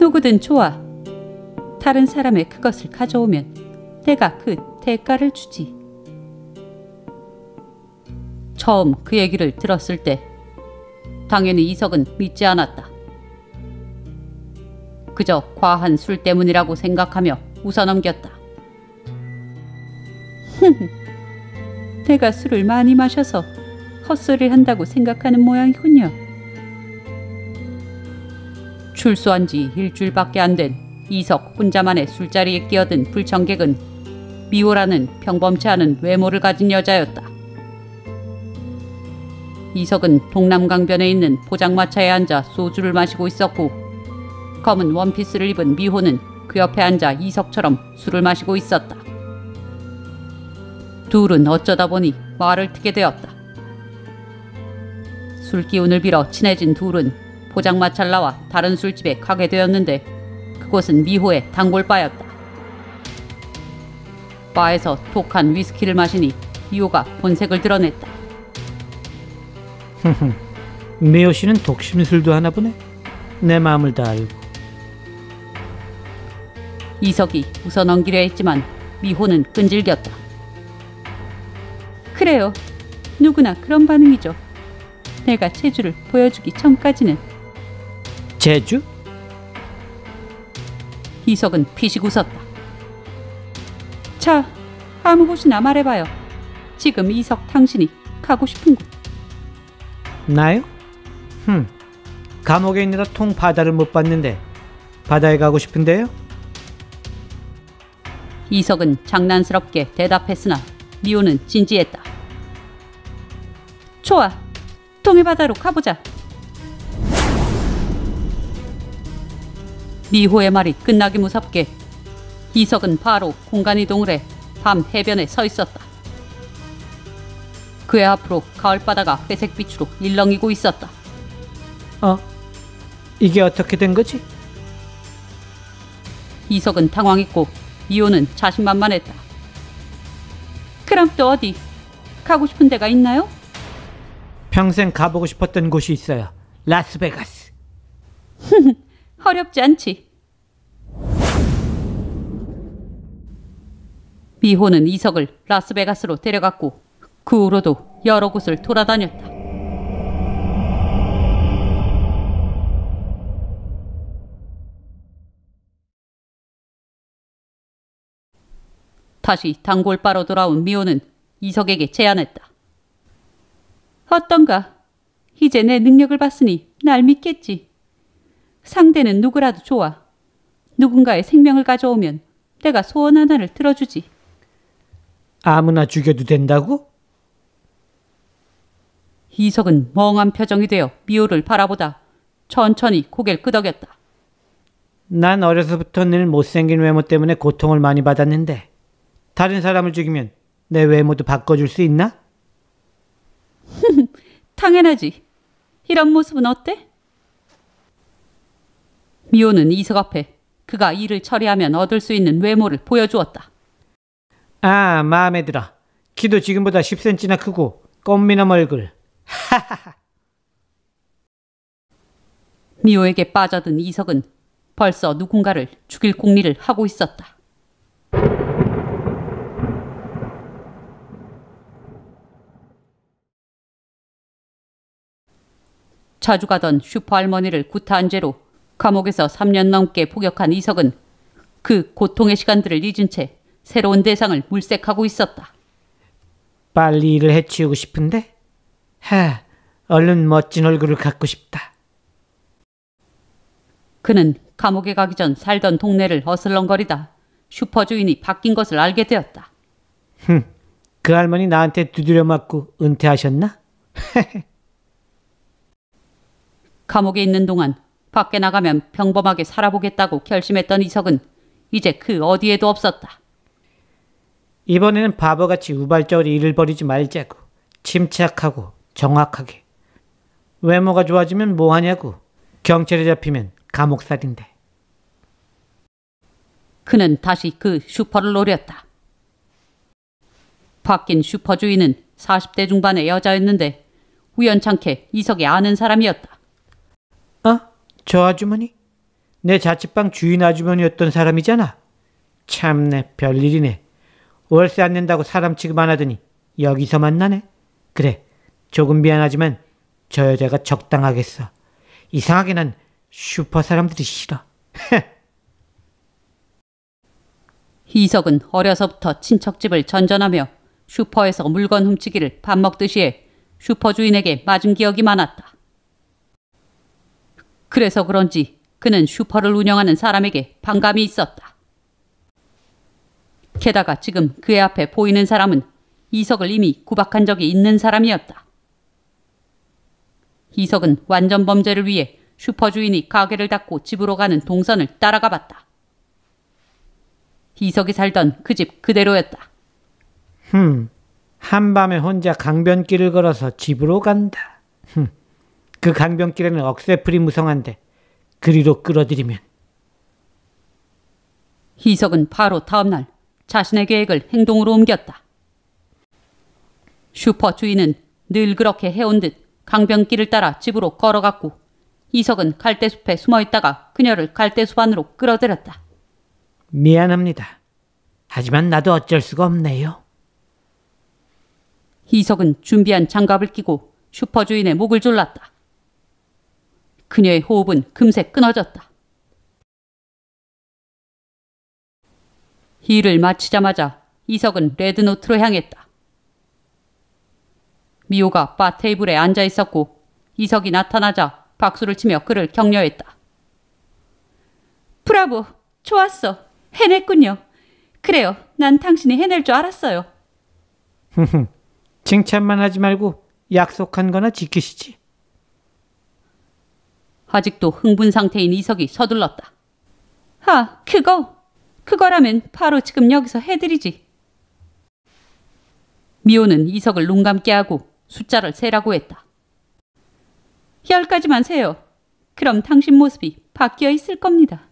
누구든 좋아. 다른 사람의 그것을 가져오면 내가 그 대가를 주지. 처음 그 얘기를 들었을 때 당연히 이석은 믿지 않았다. 그저 과한 술 때문이라고 생각하며 웃어넘겼다. 내가 술을 많이 마셔서 헛소리를 한다고 생각하는 모양이군요. 출소한 지 일주일밖에 안 된 이석 혼자만의 술자리에 끼어든 불청객은 미호라는 평범치 않은 외모를 가진 여자였다. 이석은 동남강변에 있는 포장마차에 앉아 소주를 마시고 있었고 검은 원피스를 입은 미호는 그 옆에 앉아 이석처럼 술을 마시고 있었다. 둘은 어쩌다 보니 말을 트게 되었다. 술 기운을 빌어 친해진 둘은 포장마차를 나와 다른 술집에 가게 되었는데 그곳은 미호의 단골바였다. 바에서 독한 위스키를 마시니 미호가 본색을 드러냈다. 미호 씨는 독심술도 하나 보네. 내 마음을 다 알고. 이석이 웃어 넘기려 했지만 미호는 끈질겼다. 그래요. 누구나 그런 반응이죠. 내가 체주를 보여주기 전까지는 제주? 이석은 피식 웃었다. 자, 아무 곳이나 말해봐요. 지금 이석 당신이 가고 싶은 곳. 나요? 흠. 감옥에 있느라 통 바다를 못 봤는데 바다에 가고 싶은데요? 이석은 장난스럽게 대답했으나 미호는 진지했다. 좋아. 동해바다로 가보자. 미호의 말이 끝나기 무섭게 이석은 바로 공간 이동을 해 밤 해변에 서 있었다. 그의 앞으로 가을바다가 회색빛으로 일렁이고 있었다. 어? 이게 어떻게 된 거지? 이석은 당황했고 미호는 자신만만했다. 그럼 또 어디? 가고 싶은 데가 있나요? 평생 가보고 싶었던 곳이 있어요. 라스베가스. 어렵지 않지. 미호는 이석을 라스베가스로 데려갔고 그 후로도 여러 곳을 돌아다녔다. 다시 단골바로 돌아온 미호는 이석에게 제안했다. 어떤가? 이제 내 능력을 봤으니 날 믿겠지. 상대는 누구라도 좋아. 누군가의 생명을 가져오면 내가 소원 하나를 들어주지. 아무나 죽여도 된다고? 이석은 멍한 표정이 되어 미호를 바라보다 천천히 고개를 끄덕였다. 난 어려서부터 늘 못생긴 외모 때문에 고통을 많이 받았는데 다른 사람을 죽이면 내 외모도 바꿔줄 수 있나? 당연하지. 이런 모습은 어때? 미호는 이석 앞에 그가 일을 처리하면 얻을 수 있는 외모를 보여주었다. 아, 마음에 들어. 키도 지금보다 10cm나 크고 꽃미남 얼굴. 미호에게 빠져든 이석은 벌써 누군가를 죽일 궁리를 하고 있었다. 자주 가던 슈퍼 할머니를 구타한 죄로 감옥에서 3년 넘게 복역한 이석은 그 고통의 시간들을 잊은 채 새로운 대상을 물색하고 있었다. 빨리 일을 해치우고 싶은데? 하, 얼른 멋진 얼굴을 갖고 싶다. 그는 감옥에 가기 전 살던 동네를 어슬렁거리다 슈퍼 주인이 바뀐 것을 알게 되었다. 흠, 그 할머니 나한테 두드려 맞고 은퇴하셨나? 감옥에 있는 동안 밖에 나가면 평범하게 살아보겠다고 결심했던 이석은 이제 그 어디에도 없었다. 이번에는 바보같이 우발적으로 일을 벌이지 말자고. 침착하고 정확하게. 외모가 좋아지면 뭐하냐고. 경찰에 잡히면 감옥살인데. 그는 다시 그 슈퍼를 노렸다. 바뀐 슈퍼 주인은 40대 중반의 여자였는데 우연찮게 이석이 아는 사람이었다. 어? 저 아주머니? 내 자취방 주인 아주머니였던 사람이잖아. 참내 별일이네. 월세 안 낸다고 사람 취급 안 하더니 여기서 만나네. 그래, 조금 미안하지만 저 여자가 적당하겠어. 이상하게 난 슈퍼 사람들이 싫어. 희석은 어려서부터 친척집을 전전하며 슈퍼에서 물건 훔치기를 밥 먹듯이 해 슈퍼 주인에게 맞은 기억이 많았다. 그래서 그런지 그는 슈퍼를 운영하는 사람에게 반감이 있었다. 게다가 지금 그의 앞에 보이는 사람은 이석을 이미 구박한 적이 있는 사람이었다. 이석은 완전 범죄를 위해 슈퍼 주인이 가게를 닫고 집으로 가는 동선을 따라가 봤다. 이석이 살던 그 집 그대로였다. 흠, 한밤에 혼자 강변길을 걸어서 집으로 간다. 흠, 그 강변길에는 억새풀이 무성한데 그리로 끌어들이면 희석은 바로 다음날 자신의 계획을 행동으로 옮겼다. 슈퍼 주인은 늘 그렇게 해온 듯 강변길을 따라 집으로 걸어갔고 이석은 갈대숲에 숨어 있다가 그녀를 갈대숲 안으로 끌어들였다. 미안합니다. 하지만 나도 어쩔 수가 없네요. 이석은 준비한 장갑을 끼고 슈퍼 주인의 목을 졸랐다. 그녀의 호흡은 금세 끊어졌다. 일을 마치자마자 이석은 레드노트로 향했다. 미호가 바 테이블에 앉아 있었고 이석이 나타나자 박수를 치며 그를 격려했다. 브라보, 좋았어. 해냈군요. 그래요. 난 당신이 해낼 줄 알았어요. 칭찬만 하지 말고 약속한 거나 지키시지. 아직도 흥분 상태인 이석이 서둘렀다. 아, 그거! 그거라면 바로 지금 여기서 해드리지. 미호는 이석을 눈 감게 하고 숫자를 세라고 했다. 열 가지만 세요. 그럼 당신 모습이 바뀌어 있을 겁니다.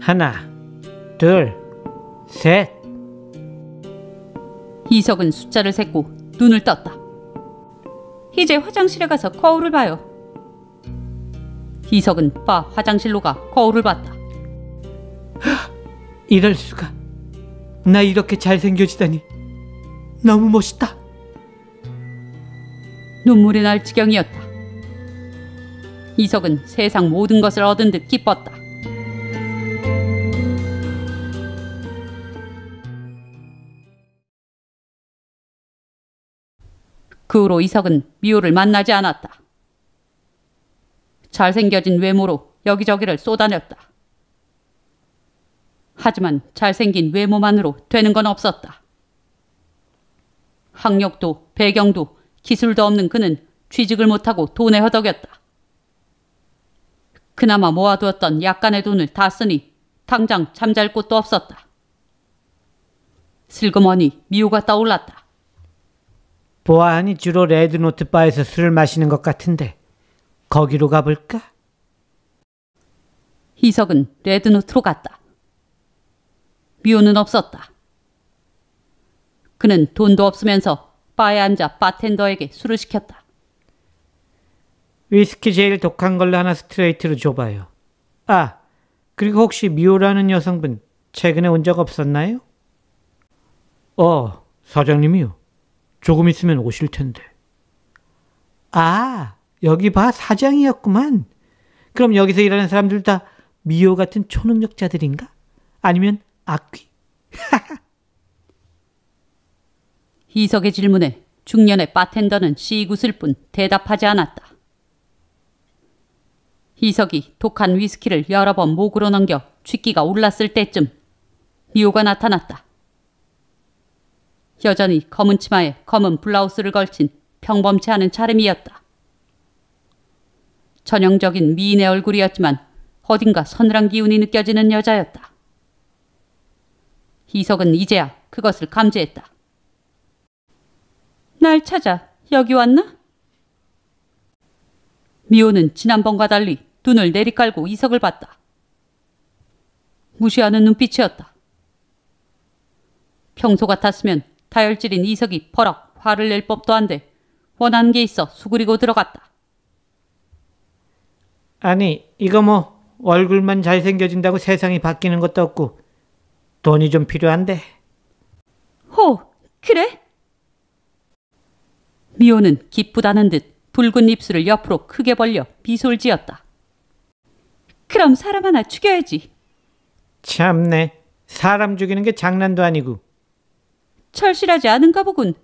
하나, 둘, 셋. 이석은 숫자를 셌고 눈을 떴다. 이제 화장실에 가서 거울을 봐요. 이석은 바 화장실로 가 거울을 봤다. 이럴 수가. 나 이렇게 잘생겨지다니. 너무 멋있다. 눈물이 날 지경이었다. 이석은 세상 모든 것을 얻은 듯 기뻤다. 그 후로 이석은 미호를 만나지 않았다. 잘생겨진 외모로 여기저기를 쏘다녔다. 하지만 잘생긴 외모만으로 되는 건 없었다. 학력도 배경도 기술도 없는 그는 취직을 못하고 돈에 허덕였다. 그나마 모아두었던 약간의 돈을 다 쓰니 당장 잠잘 곳도 없었다. 슬그머니 미호가 떠올랐다. 보아하니 주로 레드노트 바에서 술을 마시는 것 같은데 거기로 가볼까? 희석은 레드노트로 갔다. 미호는 없었다. 그는 돈도 없으면서 바에 앉아 바텐더에게 술을 시켰다. 위스키 제일 독한 걸로 하나 스트레이트로 줘봐요. 아, 그리고 혹시 미호라는 여성분 최근에 온 적 없었나요? 어, 사장님이요. 조금 있으면 오실 텐데. 아, 여기 봐 사장이었구만. 그럼 여기서 일하는 사람들 다 미호 같은 초능력자들인가? 아니면 악귀? 희석의 질문에 중년의 바텐더는 시굿을 뿐 대답하지 않았다. 희석이 독한 위스키를 여러 번 목으로 넘겨 취기가 올랐을 때쯤 미호가 나타났다. 여전히 검은 치마에 검은 블라우스를 걸친 평범치 않은 차림이었다. 전형적인 미인의 얼굴이었지만 어딘가 서늘한 기운이 느껴지는 여자였다. 희석은 이제야 그것을 감지했다. 날 찾아 여기 왔나? 미호는 지난번과 달리 눈을 내리깔고 이석을 봤다. 무시하는 눈빛이었다. 평소 같았으면 다혈질인 이석이 버럭 화를 낼 법도 한데 원하는 게 있어 수그리고 들어갔다. 아니, 이거 뭐 얼굴만 잘생겨진다고 세상이 바뀌는 것도 없고 돈이 좀 필요한데 호, 그래? 미호는 기쁘다는 듯 붉은 입술을 옆으로 크게 벌려 미소를 지었다. 그럼 사람 하나 죽여야지. 참네 사람 죽이는 게 장난도 아니고 철실하지 않은가 보군.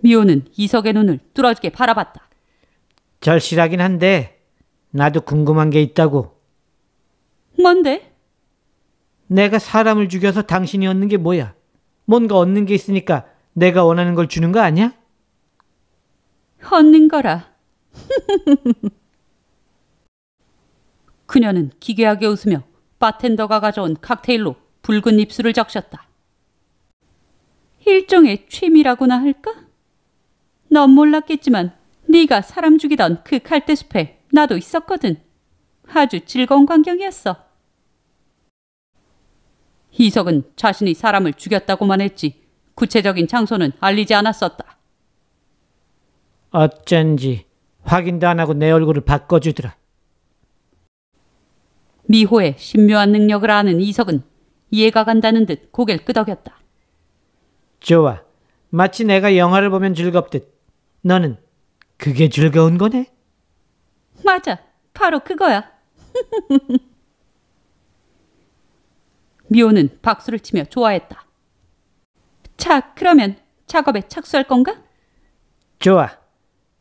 미호는 이석의 눈을 뚫어지게 바라봤다. 절실하긴 한데 나도 궁금한 게 있다고 뭔데? 내가 사람을 죽여서 당신이 얻는 게 뭐야 뭔가 얻는 게 있으니까 내가 원하는 걸 주는 거 아니야? 얻는 거라. 그녀는 기괴하게 웃으며 바텐더가 가져온 칵테일로 붉은 입술을 적셨다. 일종의 취미라고나 할까? 넌 몰랐겠지만 네가 사람 죽이던 그 칼대숲에 나도 있었거든. 아주 즐거운 광경이었어. 이석은 자신이 사람을 죽였다고만 했지 구체적인 장소는 알리지 않았었다. 어쩐지 확인도 안 하고 내 얼굴을 바꿔주더라 미호의 신묘한 능력을 아는 이석은 이해가 간다는 듯 고개를 끄덕였다. 좋아 마치 내가 영화를 보면 즐겁듯 너는 그게 즐거운 거네? 맞아. 바로 그거야. 미호는 박수를 치며 좋아했다. 자, 그러면 작업에 착수할 건가? 좋아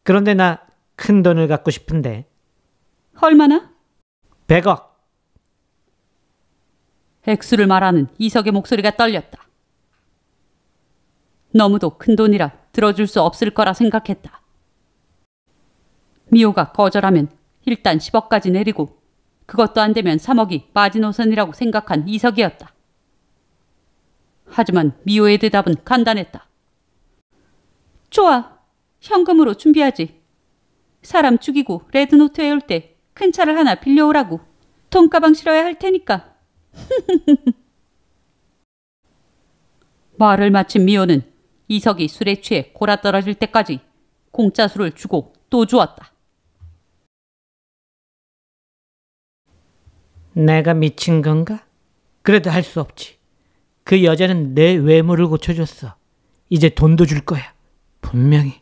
그런데 나 큰 돈을 갖고 싶은데 얼마나? 100억 액수를 말하는 이석의 목소리가 떨렸다. 너무도 큰 돈이라 들어줄 수 없을 거라 생각했다. 미호가 거절하면 일단 10억까지 내리고 그것도 안 되면 3억이 마지노선이라고 생각한 이석이었다. 하지만 미호의 대답은 간단했다. 좋아. 현금으로 준비하지. 사람 죽이고 레드노트에 올 때 큰 차를 하나 빌려오라고. 돈가방 실어야 할 테니까. 말을 마친 미호는 이석이 술에 취해 골아 떨어질 때까지 공짜 술을 주고 또 주었다. 내가 미친 건가? 그래도 할 수 없지. 그 여자는 내 외모를 고쳐줬어. 이제 돈도 줄 거야. 분명히.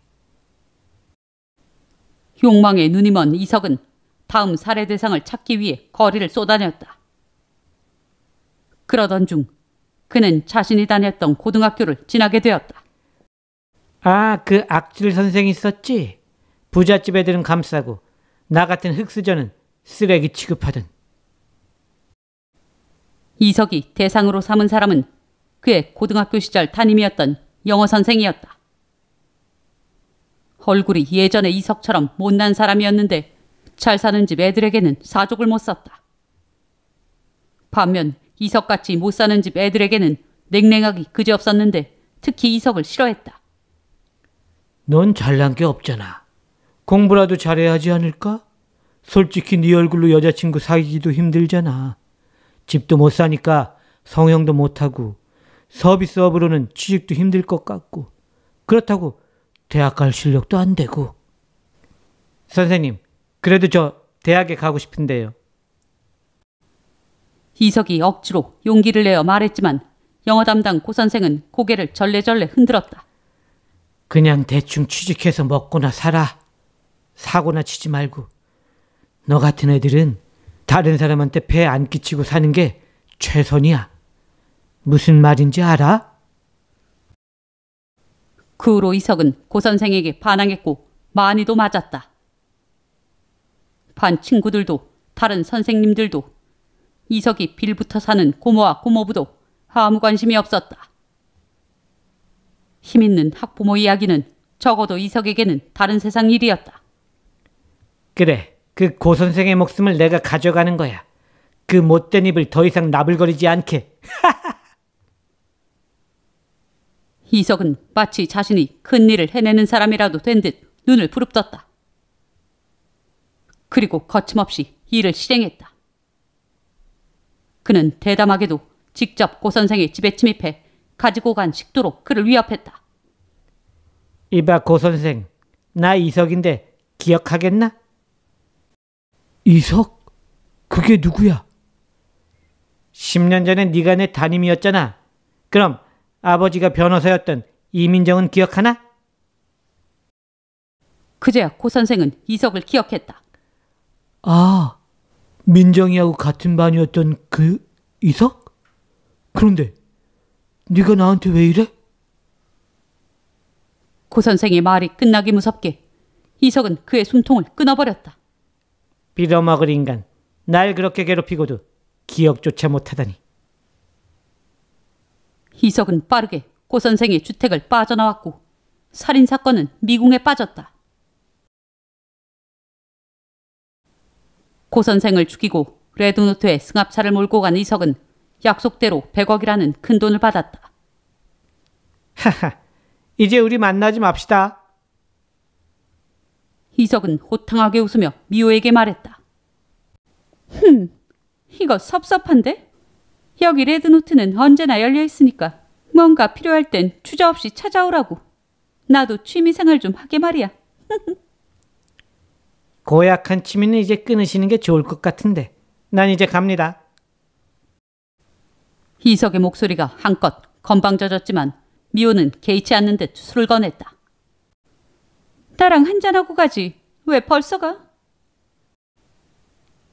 욕망에 눈이 먼 이석은 다음 살해 대상을 찾기 위해 거리를 쏘다녔다. 그러던 중 그는 자신이 다녔던 고등학교를 지나게 되었다. 아, 그 악질 선생 있었지? 부잣집 애들은 감싸고 나 같은 흑수저는 쓰레기 취급하던. 이석이 대상으로 삼은 사람은 그의 고등학교 시절 담임이었던 영어 선생이었다. 얼굴이 예전의 이석처럼 못난 사람이었는데 잘 사는 집 애들에게는 사족을 못 썼다. 반면 이석같이 못 사는 집 애들에게는 냉랭하기 그지없었는데 특히 이석을 싫어했다. 넌 잘난 게 없잖아. 공부라도 잘해야 하지 않을까? 솔직히 네 얼굴로 여자친구 사귀기도 힘들잖아. 집도 못 사니까 성형도 못하고 서비스업으로는 취직도 힘들 것 같고 그렇다고 대학 갈 실력도 안 되고 선생님 그래도 저 대학에 가고 싶은데요. 이석이 억지로 용기를 내어 말했지만 영어 담당 고 선생은 고개를 절레절레 흔들었다. 그냥 대충 취직해서 먹고나 살아. 사고나 치지 말고. 너 같은 애들은 다른 사람한테 배 안 끼치고 사는 게 최선이야. 무슨 말인지 알아? 그 후로 이석은 고 선생에게 반항했고 많이도 맞았다. 반 친구들도 다른 선생님들도 이석이 빌부터 사는 고모와 고모부도 아무 관심이 없었다. 힘있는 학부모 이야기는 적어도 이석에게는 다른 세상 일이었다. 그래. 그 고 선생의 목숨을 내가 가져가는 거야. 그 못된 입을 더 이상 나불거리지 않게. 이석은 마치 자신이 큰 일을 해내는 사람이라도 된 듯 눈을 부릅떴다. 그리고 거침없이 일을 실행했다. 그는 대담하게도 직접 고 선생의 집에 침입해 가지고 간 식도로 그를 위협했다. 이봐 고 선생. 나 이석인데 기억하겠나? 이석? 그게 누구야? 10년 전에 네가 내 담임이었잖아. 그럼 아버지가 변호사였던 이민정은 기억하나? 그제야 고 선생은 이석을 기억했다. 아, 민정이하고 같은 반이었던 그 이석? 그런데 네가 나한테 왜 이래? 고 선생의 말이 끝나기 무섭게 이석은 그의 숨통을 끊어버렸다. 빌어먹을 인간. 날 그렇게 괴롭히고도 기억조차 못하다니. 이석은 빠르게 고 선생의 주택을 빠져나왔고 살인 사건은 미궁에 빠졌다. 고 선생을 죽이고 레드노트에 승합차를 몰고 간 이석은 약속대로 100억이라는 큰 돈을 받았다. 하하, 이제 우리 만나지 맙시다. 이석은 호탕하게 웃으며 미호에게 말했다. 흠, 이거 섭섭한데? 여기 레드노트는 언제나 열려 있으니까 뭔가 필요할 땐 주저 없이 찾아오라고. 나도 취미생활 좀 하게 말이야. 고약한 취미는 이제 끊으시는 게 좋을 것 같은데. 난 이제 갑니다. 이석의 목소리가 한껏 건방져졌지만 미호는 개의치 않는 듯 술을 꺼냈다. 나랑 한잔하고 가지. 왜 벌써 가?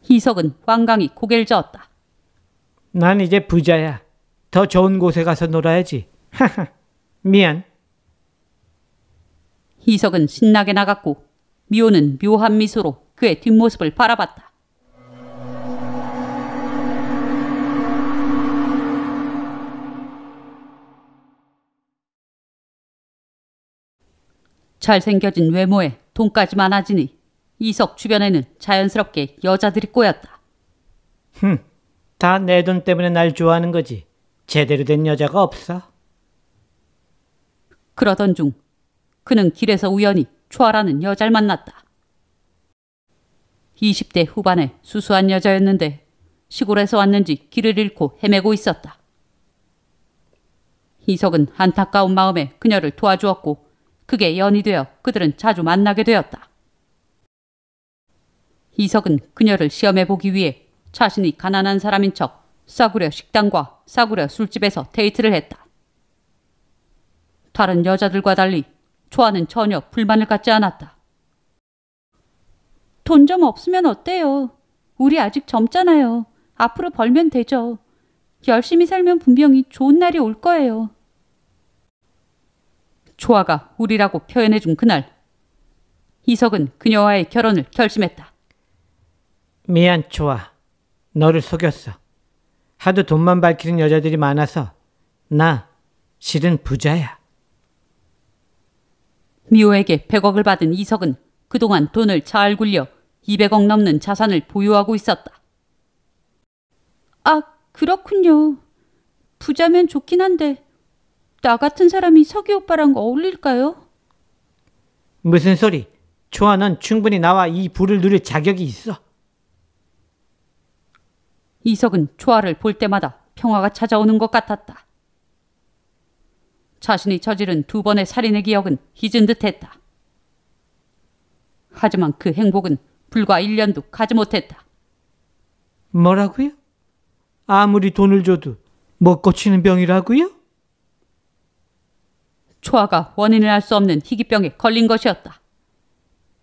이석은 완강히 고개를 저었다. 난 이제 부자야. 더 좋은 곳에 가서 놀아야지. 하하, 미안. 이석은 신나게 나갔고 미호는 묘한 미소로 그의 뒷모습을 바라봤다. 잘생겨진 외모에 돈까지 많아지니 이석 주변에는 자연스럽게 여자들이 꼬였다. 흠, 다 내 돈 때문에 날 좋아하는 거지. 제대로 된 여자가 없어. 그러던 중 그는 길에서 우연히 초아라는 여자를 만났다. 20대 후반의 수수한 여자였는데 시골에서 왔는지 길을 잃고 헤매고 있었다. 이석은 안타까운 마음에 그녀를 도와주었고 그게 연이 되어 그들은 자주 만나게 되었다. 이석은 그녀를 시험해 보기 위해 자신이 가난한 사람인 척 싸구려 식당과 싸구려 술집에서 데이트를 했다. 다른 여자들과 달리 초아는 전혀 불만을 갖지 않았다. 돈 좀 없으면 어때요? 우리 아직 젊잖아요. 앞으로 벌면 되죠. 열심히 살면 분명히 좋은 날이 올 거예요. 초아가 우리라고 표현해준 그날, 이석은 그녀와의 결혼을 결심했다. 미안, 좋아. 너를 속였어. 하도 돈만 밝히는 여자들이 많아서 나 실은 부자야. 미호에게 100억을 받은 이석은 그동안 돈을 잘 굴려 200억 넘는 자산을 보유하고 있었다. 아, 그렇군요. 부자면 좋긴 한데 나 같은 사람이 석유 오빠랑 어울릴까요? 무슨 소리? 넌 충분히 나와 이 부를 누릴 자격이 있어. 이석은 초아를 볼 때마다 평화가 찾아오는 것 같았다. 자신이 저지른 두 번의 살인의 기억은 잊은 듯했다. 하지만 그 행복은 불과 1년도 가지 못했다. 뭐라고요? 아무리 돈을 줘도 못 고치는 병이라고요? 초아가 원인을 알 수 없는 희귀병에 걸린 것이었다.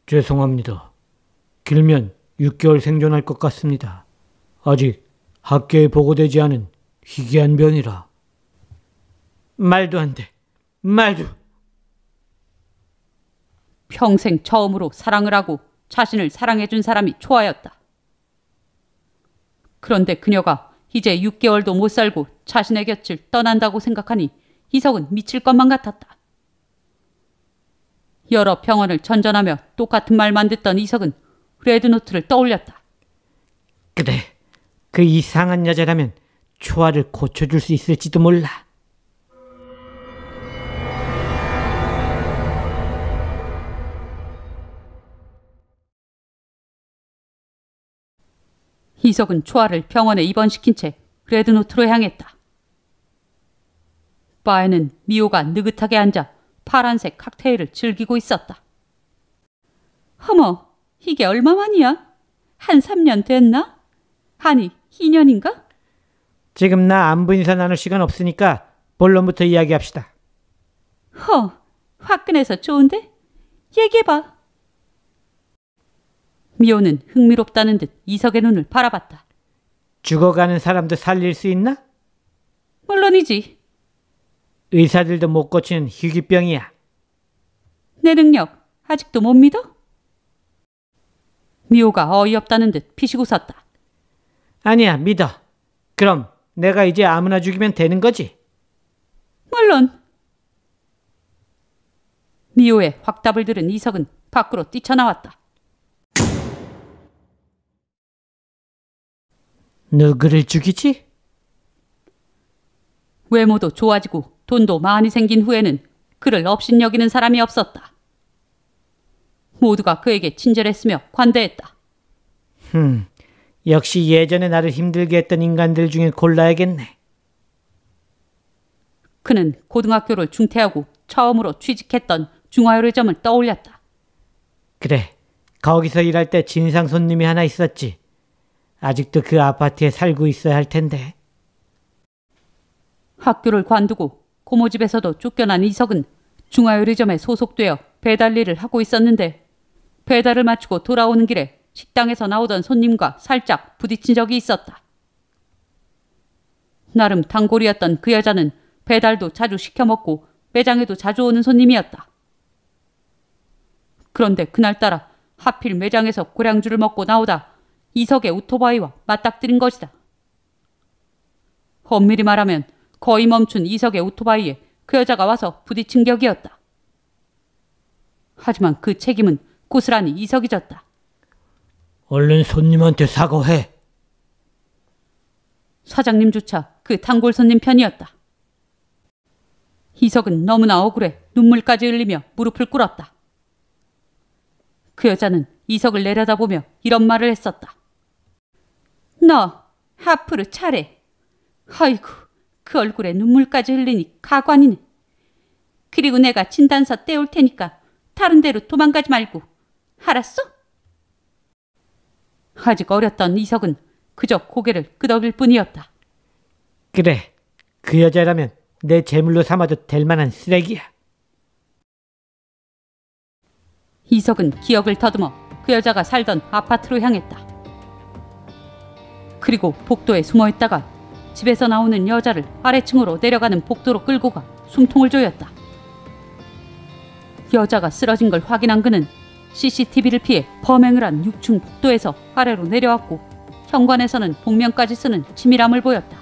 죄송합니다. 길면 6개월 생존할 것 같습니다. 아직 학계에 보고되지 않은 희귀한 병이라. 말도 안 돼. 말도. 평생 처음으로 사랑을 하고 자신을 사랑해준 사람이 초아였다. 그런데 그녀가 이제 6개월도 못 살고 자신의 곁을 떠난다고 생각하니 이석은 미칠 것만 같았다. 여러 병원을 전전하며 똑같은 말만 듣던 이석은 레드노트를 떠올렸다. 그래. 그 이상한 여자라면 초아를 고쳐줄 수 있을지도 몰라. 이석은 초아를 병원에 입원시킨 채 레드노트로 향했다. 바에는 미호가 느긋하게 앉아 파란색 칵테일을 즐기고 있었다. 어머, 이게 얼마만이야? 한 3년 됐나? 아니, 2년인가? 지금 나 안부 인사 나눌 시간 없으니까 본론부터 이야기합시다. 허, 화끈해서 좋은데? 얘기해봐. 미호는 흥미롭다는 듯 이석의 눈을 바라봤다. 죽어가는 사람도 살릴 수 있나? 물론이지. 의사들도 못 고치는 희귀병이야. 내 능력 아직도 못 믿어? 미호가 어이없다는 듯 피식 웃었다. 아니야, 믿어. 그럼 내가 이제 아무나 죽이면 되는 거지? 물론. 미호의 확답을 들은 이석은 밖으로 뛰쳐나왔다. 누구를 죽이지? 외모도 좋아지고 돈도 많이 생긴 후에는 그를 업신 여기는 사람이 없었다. 모두가 그에게 친절했으며 관대했다. 흠, 역시 예전에 나를 힘들게 했던 인간들 중에 골라야겠네. 그는 고등학교를 중퇴하고 처음으로 취직했던 중화요리점을 떠올렸다. 그래, 거기서 일할 때 진상 손님이 하나 있었지. 아직도 그 아파트에 살고 있어야 할 텐데. 학교를 관두고 고모 집에서도 쫓겨난 이석은 중화요리점에 소속되어 배달 일을 하고 있었는데 배달을 마치고 돌아오는 길에 식당에서 나오던 손님과 살짝 부딪힌 적이 있었다. 나름 단골이었던 그 여자는 배달도 자주 시켜 먹고 매장에도 자주 오는 손님이었다. 그런데 그날따라 하필 매장에서 고량주를 먹고 나오다 이석의 오토바이와 맞닥뜨린 것이다. 엄밀히 말하면 거의 멈춘 이석의 오토바이에 그 여자가 와서 부딪힌 격이었다. 하지만 그 책임은 고스란히 이석이 졌다. 얼른 손님한테 사과해. 사장님조차 그 단골 손님 편이었다. 이석은 너무나 억울해 눈물까지 흘리며 무릎을 꿇었다. 그 여자는 이석을 내려다보며 이런 말을 했었다. 너 하프를 차례. 아이고 그 얼굴에 눈물까지 흘리니 가관이네. 그리고 내가 진단서 떼올 테니까 다른 데로 도망가지 말고 알았어? 아직 어렸던 이석은 그저 고개를 끄덕일 뿐이었다. 그래, 그 여자라면 내 제물로 삼아도 될 만한 쓰레기야. 이석은 기억을 더듬어 그 여자가 살던 아파트로 향했다. 그리고 복도에 숨어 있다가 집에서 나오는 여자를 아래층으로 내려가는 복도로 끌고 가 숨통을 조였다. 여자가 쓰러진 걸 확인한 그는 CCTV를 피해 범행을 한 6층 복도에서 아래로 내려왔고 현관에서는 복면까지 쓰는 치밀함을 보였다.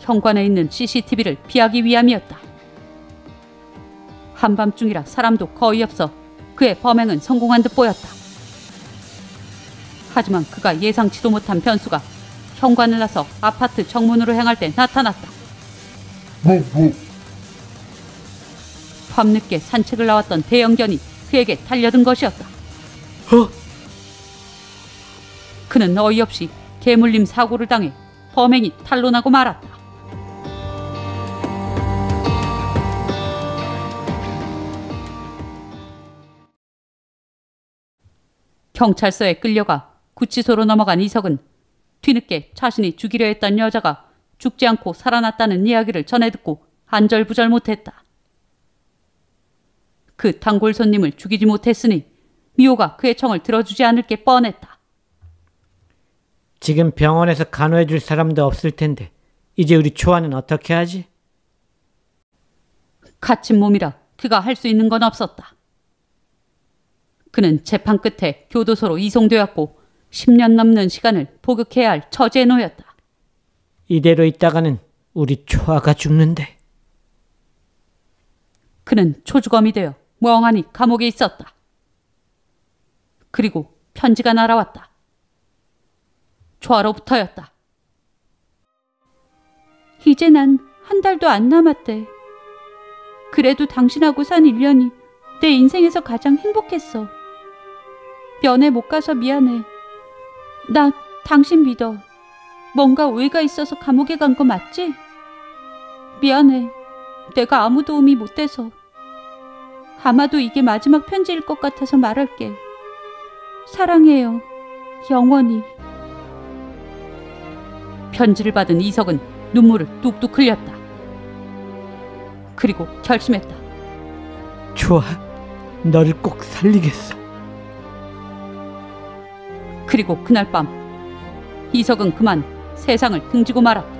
현관에 있는 CCTV를 피하기 위함이었다. 한밤중이라 사람도 거의 없어 그의 범행은 성공한 듯 보였다. 하지만 그가 예상치도 못한 변수가 현관을 나서 아파트 정문으로 향할 때 나타났다. 밤늦게 산책을 나왔던 대형견이 그에게 달려든 것이었다. 어? 그는 어이없이 개물림 사고를 당해 범행이 탄로나고 말았다. 경찰서에 끌려가 구치소로 넘어간 이석은 뒤늦게 자신이 죽이려 했던 여자가 죽지 않고 살아났다는 이야기를 전해 듣고 안절부절 못했다. 그 단골 손님을 죽이지 못했으니 미호가 그의 청을 들어주지 않을 게 뻔했다. 지금 병원에서 간호해 줄 사람도 없을 텐데 이제 우리 초아는 어떻게 하지? 갇힌 몸이라 그가 할 수 있는 건 없었다. 그는 재판 끝에 교도소로 이송되었고 10년 넘는 시간을 복역해야 할 처지에 놓였다. 이대로 있다가는 우리 초아가 죽는데. 그는 초주검이 되어 멍하니 감옥에 있었다. 그리고 편지가 날아왔다. 초아로부터였다. 이제 난 한 달도 안 남았대. 그래도 당신하고 산 1년이 내 인생에서 가장 행복했어. 면회 못 가서 미안해. 나 당신 믿어. 뭔가 오해가 있어서 감옥에 간 거 맞지? 미안해. 내가 아무 도움이 못 돼서. 아마도 이게 마지막 편지일 것 같아서 말할게. 사랑해요. 영원히. 편지를 받은 이석은 눈물을 뚝뚝 흘렸다. 그리고 결심했다. 좋아. 너를 꼭 살리겠어. 그리고 그날 밤 이석은 그만 세상을 등지고 말았다.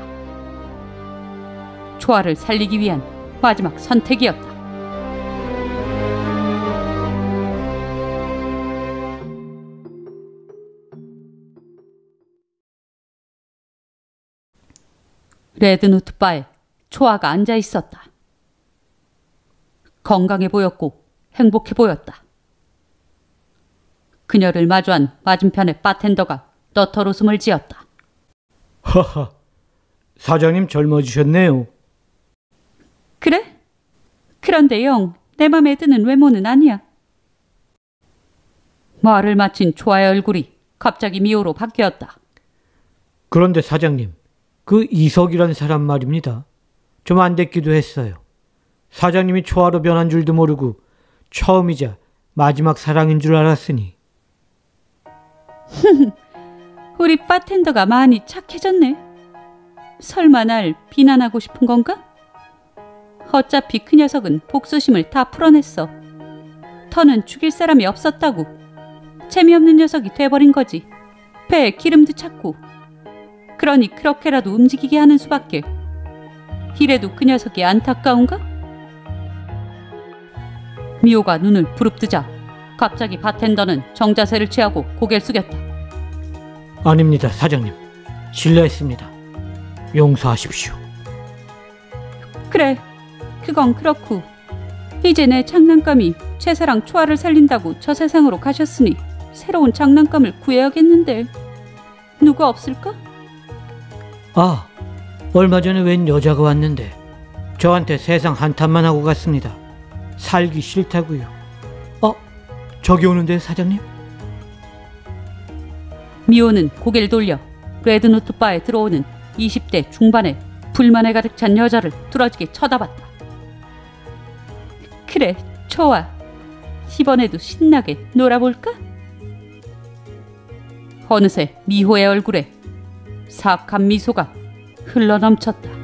초아를 살리기 위한 마지막 선택이었다. 레드노트 바에 초아가 앉아 있었다. 건강해 보였고 행복해 보였다. 그녀를 마주한 맞은편의 바텐더가 너털 웃음을 지었다. 하하. 사장님 젊어지셨네요. 그래? 그런데 영, 내 맘에 드는 외모는 아니야. 말을 마친 초아의 얼굴이 갑자기 미호로 바뀌었다. 그런데 사장님, 그 이석이란 사람 말입니다. 좀 안 됐기도 했어요. 사장님이 초아로 변한 줄도 모르고 처음이자 마지막 사랑인 줄 알았으니. 우리 바텐더가 많이 착해졌네. 설마 날 비난하고 싶은 건가? 어차피 그 녀석은 복수심을 다 풀어냈어. 더는 죽일 사람이 없었다고. 재미없는 녀석이 돼버린 거지. 배에 기름도 찾고. 그러니 그렇게라도 움직이게 하는 수밖에. 이래도 그 녀석이 안타까운가? 미호가 눈을 부릅뜨자 갑자기 바텐더는 정자세를 취하고 고개를 숙였다. 아닙니다, 사장님. 실례했습니다. 용서하십시오. 그래, 그건 그렇고 이제 내 장난감이 최사랑 초아를 살린다고 저 세상으로 가셨으니 새로운 장난감을 구해야겠는데 누가 없을까? 아, 얼마 전에 웬 여자가 왔는데 저한테 세상 한탄만 하고 갔습니다. 살기 싫다고요. 어, 저기 오는데 사장님? 미호는 고개를 돌려 레드노트 바에 들어오는 20대 중반의 불만에 가득 찬 여자를 뚫어지게 쳐다봤다. 그래, 좋아. 이번에도 신나게 놀아볼까? 어느새 미호의 얼굴에 사악한 미소가 흘러넘쳤다.